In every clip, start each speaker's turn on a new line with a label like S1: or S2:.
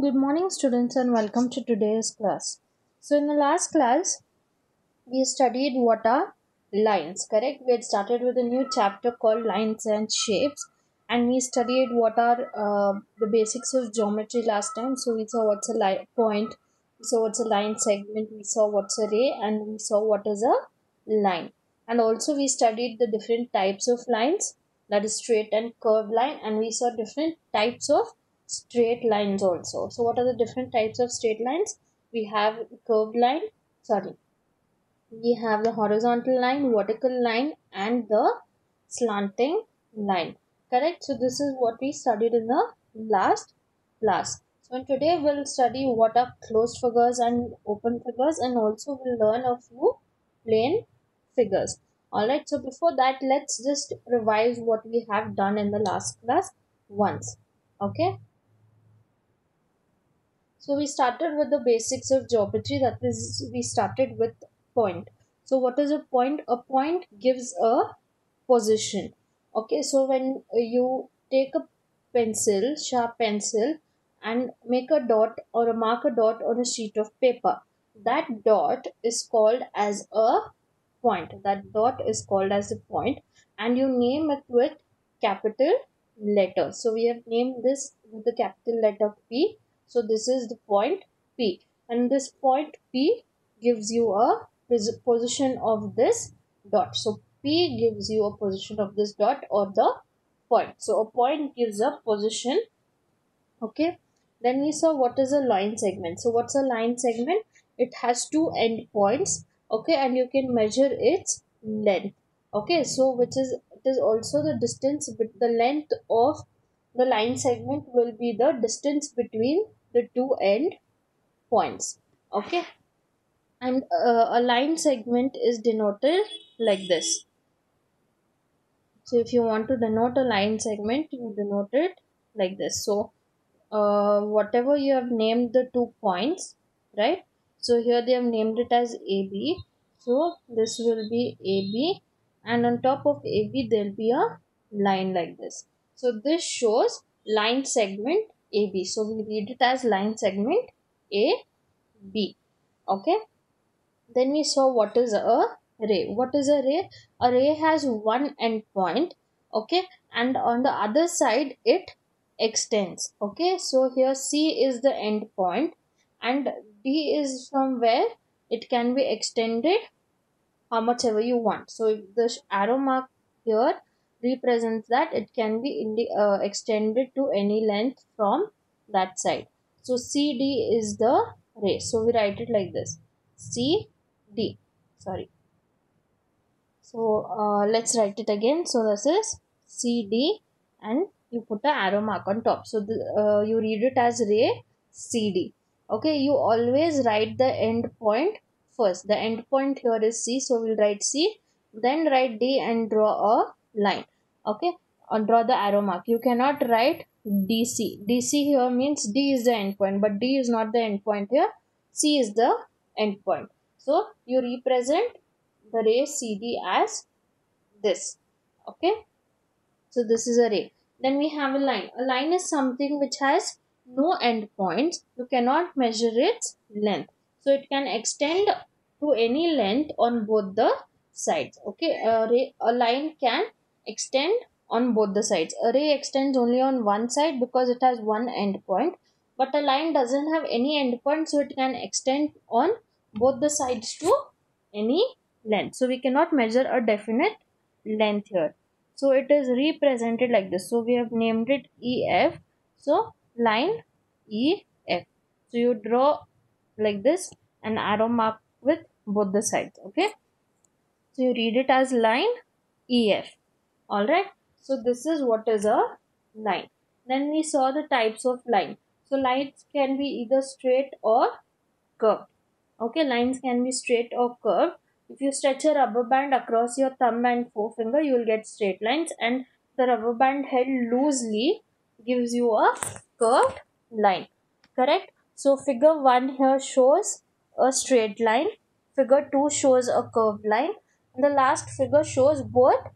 S1: Good morning, students, and welcome to today's class. So, in the last class, we studied what are lines, correct? We had started with a new chapter called Lines and Shapes, and we studied what are uh, the basics of geometry last time. So, we saw what's a line point, we saw what's a line segment, we saw what's a ray, and we saw what is a line. And also, we studied the different types of lines that is, straight and curved line, and we saw different types of straight lines also. So what are the different types of straight lines? We have curved line, sorry. We have the horizontal line, vertical line and the slanting line. Correct? So this is what we studied in the last class. So in today we'll study what are closed figures and open figures and also we'll learn a few plane figures. Alright, so before that let's just revise what we have done in the last class once. Okay, so we started with the basics of geometry that is we started with point. So what is a point? A point gives a position. Okay, so when you take a pencil, sharp pencil and make a dot or a mark a dot on a sheet of paper, that dot is called as a point. That dot is called as a point and you name it with capital letter. So we have named this with the capital letter P so this is the point P and this point P gives you a position of this dot. So P gives you a position of this dot or the point. So a point gives a position. Okay. Then we saw what is a line segment. So what's a line segment? It has two end points. Okay. And you can measure its length. Okay. So which is it is also the distance with the length of the line segment will be the distance between the two end points okay? And uh, a line segment is denoted like this. So if you want to denote a line segment you denote it like this. So uh, whatever you have named the two points right? So here they have named it as AB so this will be AB and on top of AB there will be a line like this. So this shows line segment AB. So we read it as line segment AB. Okay. Then we saw what is a ray. What is a ray? A ray has one endpoint. Okay. And on the other side it extends. Okay. So here C is the endpoint and D is from where it can be extended how much ever you want. So the arrow mark here represents that it can be indi- uh, extended to any length from that side. So CD is the ray. So we write it like this. CD. Sorry. So uh, let's write it again. So this is CD and you put the arrow mark on top. So the, uh, you read it as ray CD. Okay, you always write the end point first. The end point here is C. So we'll write C. Then write D and draw a line. Okay? And draw the arrow mark. You cannot write dc dc here means d is the endpoint but d is not the endpoint here. C is the endpoint. So you represent the ray cd as this. Okay? So this is a ray. Then we have a line. A line is something which has no endpoints. You cannot measure its length. So it can extend to any length on both the sides. Okay? A, ray, a line can extend on both the sides. Array extends only on one side because it has one endpoint, but a line doesn't have any endpoint, so it can extend on both the sides to any length. So we cannot measure a definite length here. So it is represented like this. So we have named it EF. So line EF. So you draw like this an arrow mark with both the sides. Okay. So you read it as line EF all right so this is what is a line. Then we saw the types of line so lines can be either straight or curved. Okay lines can be straight or curved. If you stretch a rubber band across your thumb and forefinger you will get straight lines. And the rubber band held loosely gives you a curved line. Correct? So figure 1 here shows a straight line. Figure 2 shows a curved line. And the last figure shows both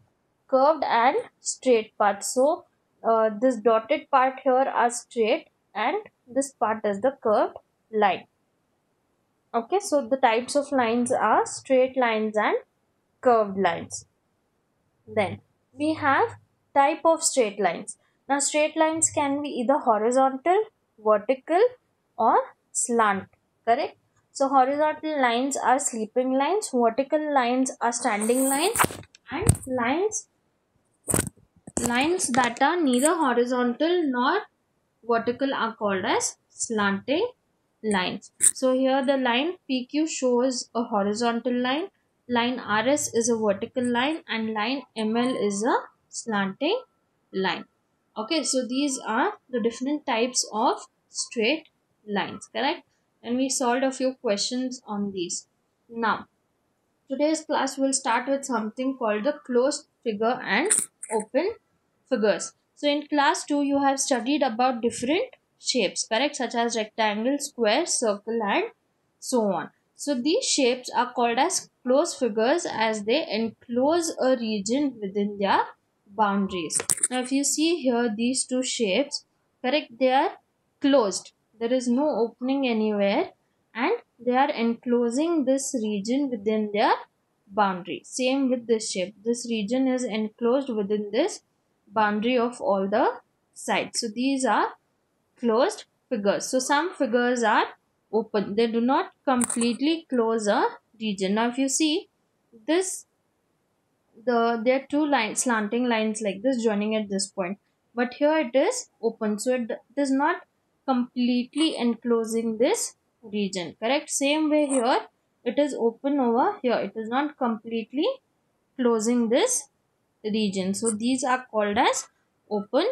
S1: curved and straight part. So uh, this dotted part here are straight and this part is the curved line. Okay so the types of lines are straight lines and curved lines. Then we have type of straight lines. Now straight lines can be either horizontal vertical or slant correct? So horizontal lines are sleeping lines vertical lines are standing lines and lines lines that are neither horizontal nor vertical are called as slanting lines. So here the line PQ shows a horizontal line, line RS is a vertical line and line ML is a slanting line. Okay, so these are the different types of straight lines, correct? And we solved a few questions on these. Now, today's class will start with something called the closed figure and open figures. So in class 2, you have studied about different shapes correct? Such as rectangle square circle and so on. So these shapes are called as closed figures as they enclose a region within their boundaries. Now if you see here these two shapes correct they are closed. There is no opening anywhere and they are enclosing this region within their boundary. Same with this shape. This region is enclosed within this boundary of all the sides so these are closed figures. So some figures are open. They do not completely close a region. Now if you see this the there are two lines slanting lines like this joining at this point but here it is open so it is not completely enclosing this region correct same way here it is open over here it is not completely closing this region so these are called as open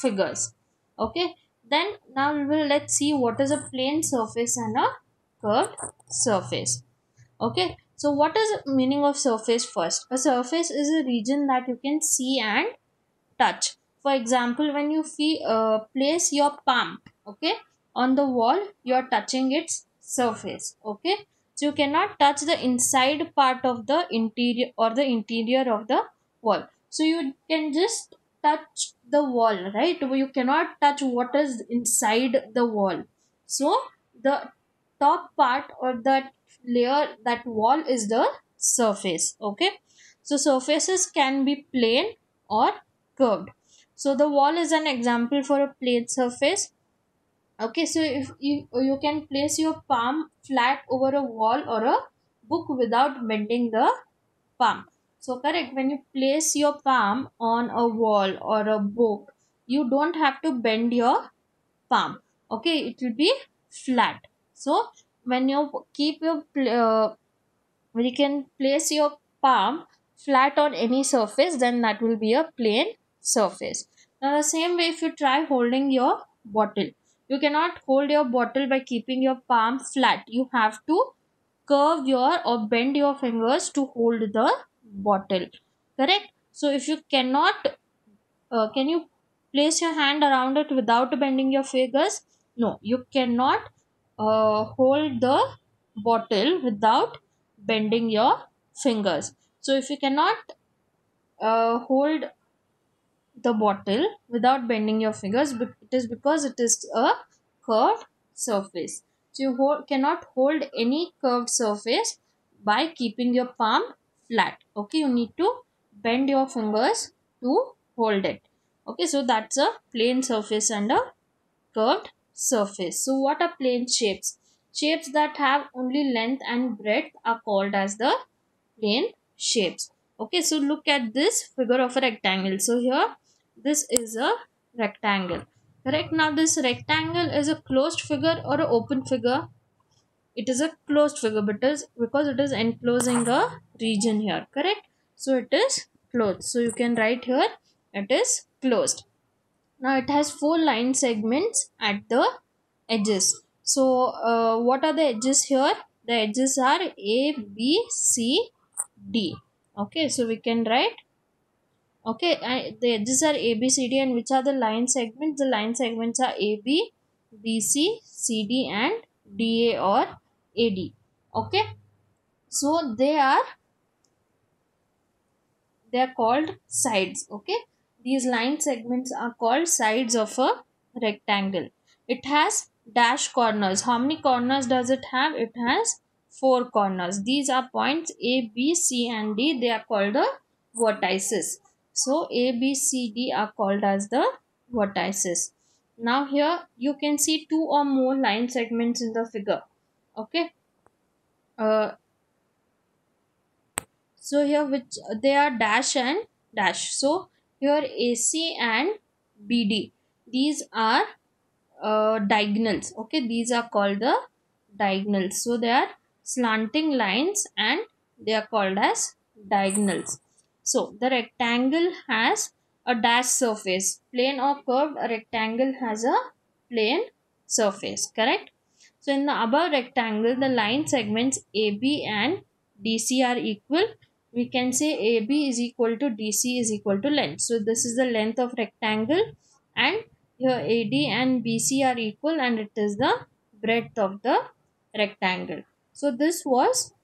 S1: figures okay then now we will let's see what is a plane surface and a curved surface. Okay. So what is the meaning of surface first? A surface is a region that you can see and touch. For example, when you fee, uh, place your palm, okay, on the wall, you are touching its surface, okay. So you cannot touch the inside part of the interior or the interior of the wall. So you can just touch the wall right? You cannot touch what is inside the wall. So the top part or that layer that wall is the surface okay? So surfaces can be plane or curved. So the wall is an example for a plane surface. Okay so if you, you can place your palm flat over a wall or a book without bending the palm so correct, when you place your palm on a wall or a book, you don't have to bend your palm. Okay, it will be flat. So when you keep your, uh, when you can place your palm flat on any surface, then that will be a plane surface. Now the same way if you try holding your bottle, you cannot hold your bottle by keeping your palm flat. You have to curve your or bend your fingers to hold the bottle. Correct? So if you cannot uh, can you place your hand around it without bending your fingers? No. You cannot uh, hold the bottle without bending your fingers. So if you cannot uh, hold the bottle without bending your fingers it is because it is a curved surface. So you hold, cannot hold any curved surface by keeping your palm flat. Okay you need to bend your fingers to hold it. Okay so that's a plane surface and a curved surface. So what are plane shapes? Shapes that have only length and breadth are called as the plane shapes. Okay so look at this figure of a rectangle. So here this is a rectangle. Correct? Now this rectangle is a closed figure or an open figure it is a closed figure because because it is enclosing a region here correct? So it is closed. So you can write here it is closed. Now it has four line segments at the edges. So uh, what are the edges here? The edges are a b c d. Okay so we can write okay I, the edges are a b c d and which are the line segments? The line segments are a b b c c d and d a or AD. Okay. So they are they are called sides. Okay. These line segments are called sides of a rectangle. it has dash corners how many corners does it have it has four corners these are points a b c and d they are called the vertices so a b c d are called as the vertices now here you can see two or more line segments in the figure. Okay? Uh, so here which they are dash and dash. So here ac and bd these are uh, diagonals. Okay? These are called the diagonals. So they are slanting lines and they are called as diagonals. So the rectangle has a dash surface plane or curved rectangle has a plane surface correct so in the above rectangle the line segments ab and dc are equal we can say ab is equal to dc is equal to length so this is the length of rectangle and here AD and BC are equal and it is the breadth of the rectangle. So this was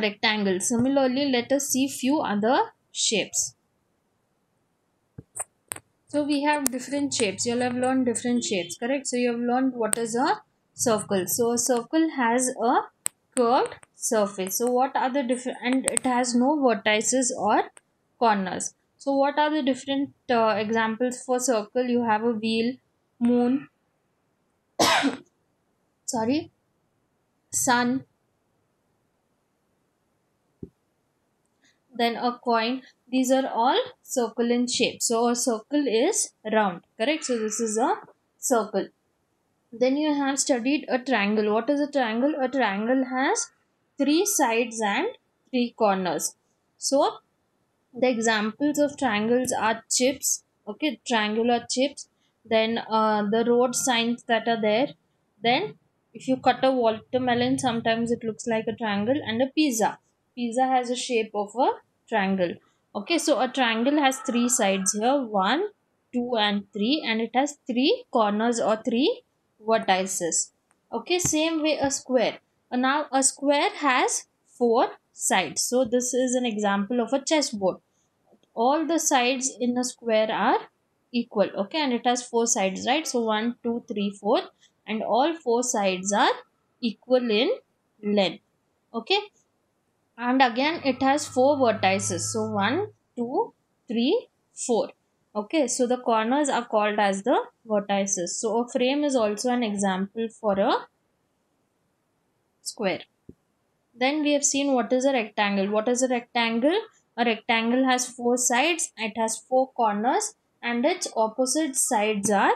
S1: rectangle. Similarly, let us see few other shapes. So we have different shapes. You'll have learned different shapes, correct? So you have learned what is a circle. So a circle has a curved surface. So what are the different and it has no vertices or corners. So what are the different uh, examples for circle? You have a wheel, moon, sorry, sun, then a coin. These are all circle in shape. So a circle is round, correct? So this is a circle. Then you have studied a triangle. What is a triangle? A triangle has three sides and three corners. So the examples of triangles are chips okay triangular chips then uh, the road signs that are there then if you cut a watermelon sometimes it looks like a triangle and a pizza pizza has a shape of a triangle okay so a triangle has three sides here one two and three and it has three corners or three vertices okay same way a square uh, now a square has four sides. So this is an example of a chessboard. All the sides in a square are equal. Okay, and it has four sides, right? So one, two, three, four, and all four sides are equal in length. Okay, and again it has four vertices. So one, two, three, four. Okay, so the corners are called as the vertices. So a frame is also an example for a square. Then we have seen what is a rectangle. What is a rectangle? A rectangle has four sides, it has four corners, and its opposite sides are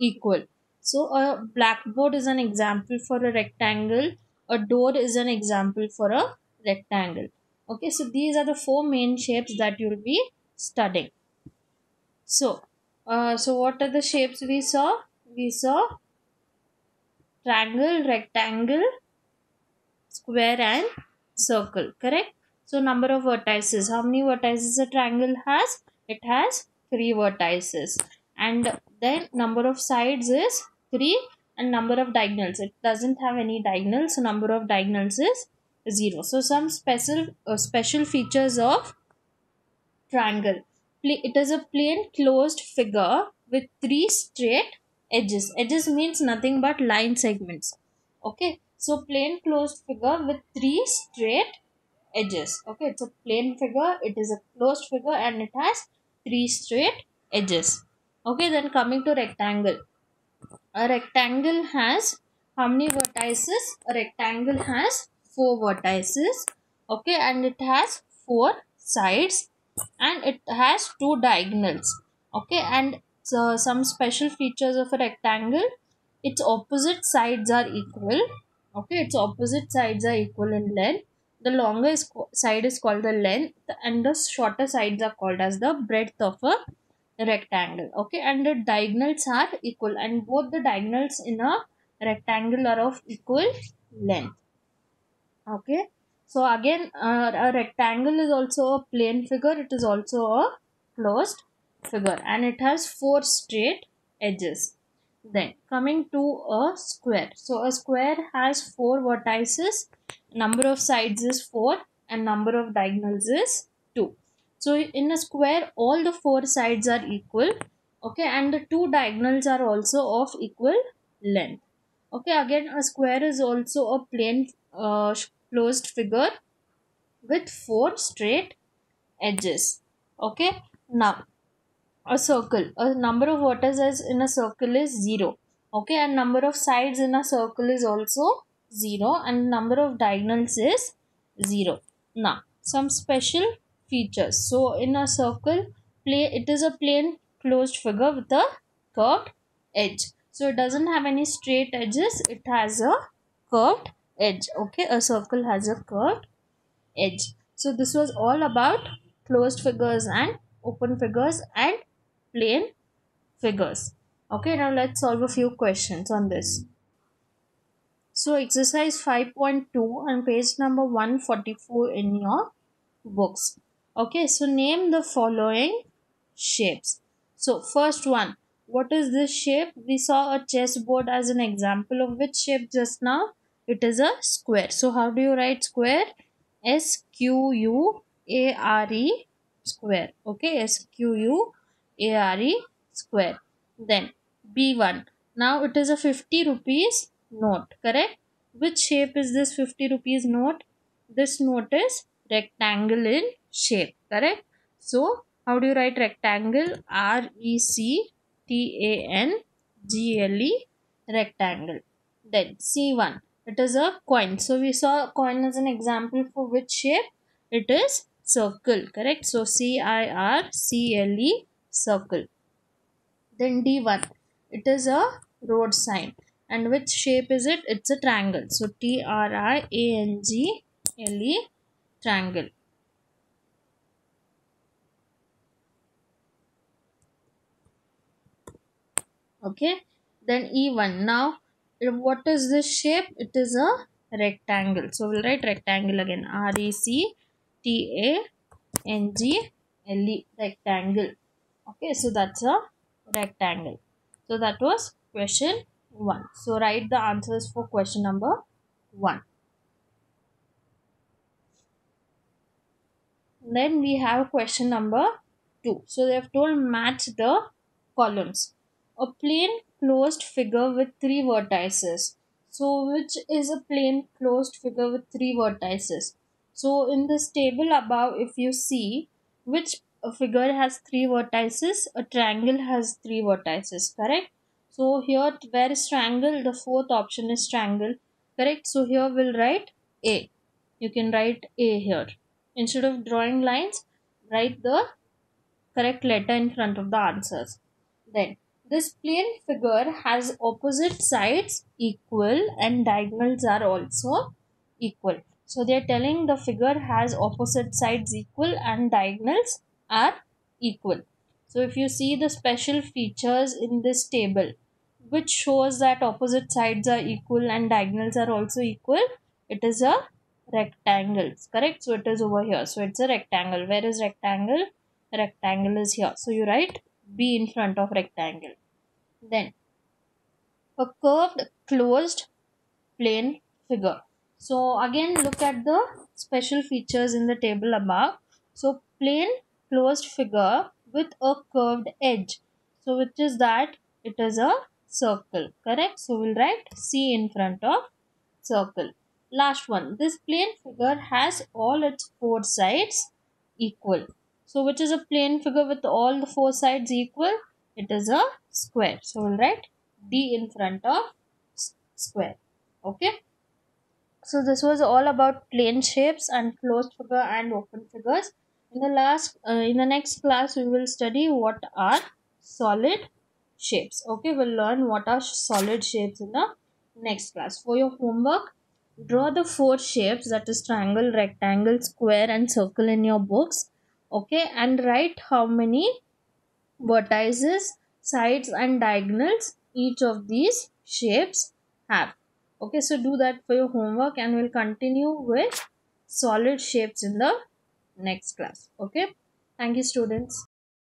S1: equal. So, a blackboard is an example for a rectangle, a door is an example for a rectangle. Okay, so these are the four main shapes that you will be studying. So, uh, so what are the shapes we saw? We saw triangle, rectangle, square and circle correct so number of vertices how many vertices a triangle has it has three vertices and then number of sides is three and number of diagonals it doesn't have any diagonals so number of diagonals is zero so some special uh, special features of triangle it is a plane closed figure with three straight edges edges means nothing but line segments okay so plane closed figure with three straight edges. Okay, it's a plane figure. It is a closed figure and it has three straight edges. Okay, then coming to rectangle. A rectangle has how many vertices? A rectangle has four vertices. Okay, and it has four sides and it has two diagonals. Okay, and so some special features of a rectangle its opposite sides are equal okay its opposite sides are equal in length the longer side is called the length and the shorter sides are called as the breadth of a rectangle okay and the diagonals are equal and both the diagonals in a rectangle are of equal length okay. So again uh, a rectangle is also a plane figure. It is also a closed figure. And it has four straight edges. Then coming to a square. So a square has four vertices, number of sides is 4 and number of diagonals is 2. So in a square all the four sides are equal. Okay. And the two diagonals are also of equal length okay again a square is also a plane uh, closed figure with four straight edges. Okay now a circle. A number of vertices in a circle is 0 okay and number of sides in a circle is also 0 and number of diagonals is 0 now some special features. So in a circle play it is a plane closed figure with a curved edge so it doesn't have any straight edges. It has a curved edge. Okay a circle has a curved edge. So this was all about closed figures and open figures and plane figures. Okay now let's solve a few questions on this. So exercise 5.2 on page number 144 in your books. Okay so name the following shapes. So first one what is this shape? We saw a chessboard as an example of which shape just now. It is a square. So how do you write square? S q u a r e square. Okay s q u a r e square. Then b1 now it is a 50 rupees note correct? Which shape is this 50 rupees note? This note is rectangle in shape correct? So how do you write rectangle? R e c t a n g l e rectangle. Then c1 it is a coin. So we saw coin as an example for which shape? It is circle correct? So c i r c l e circle. Then d1 it is a road sign. And which shape is it? It's a triangle. So t r i a n g l e triangle okay? Then e1 now what is this shape? It is a rectangle. So we'll write rectangle again. R e c t a n g l e. Rectangle. Okay? So that's a rectangle. So that was question 1 so write the answers for question number 1 then we have question number 2 so they have told match the columns a plane closed figure with three vertices. So, which is a plane closed figure with three vertices? So, in this table above, if you see which figure has three vertices, a triangle has three vertices, correct? So, here, where is triangle? The fourth option is triangle, correct? So, here we'll write A. You can write A here. Instead of drawing lines, write the correct letter in front of the answers. Then, this plane figure has opposite sides equal and diagonals are also equal. So they are telling the figure has opposite sides equal and diagonals are equal. So if you see the special features in this table which shows that opposite sides are equal and diagonals are also equal, it is a rectangle. Correct? So it is over here. So it's a rectangle. Where is rectangle? Rectangle is here. So you write B in front of rectangle. Then a curved closed plane figure. So again look at the special features in the table above. So plane closed figure with a curved edge. So which is that it is a circle correct. So we'll write C in front of circle. Last one this plane figure has all its four sides equal. So which is a plane figure with all the four sides equal? it is a square. So we'll write d in front of square. Okay? So this was all about plane shapes and closed figure and open figures. In the last uh, in the next class we will study what are solid shapes. Okay? We'll learn what are solid shapes in the next class. For your homework draw the four shapes that is triangle rectangle square and circle in your books okay and write how many vertices, sides and diagonals each of these shapes have. Okay, so do that for your homework and we'll continue with solid shapes in the next class. Okay, thank you students.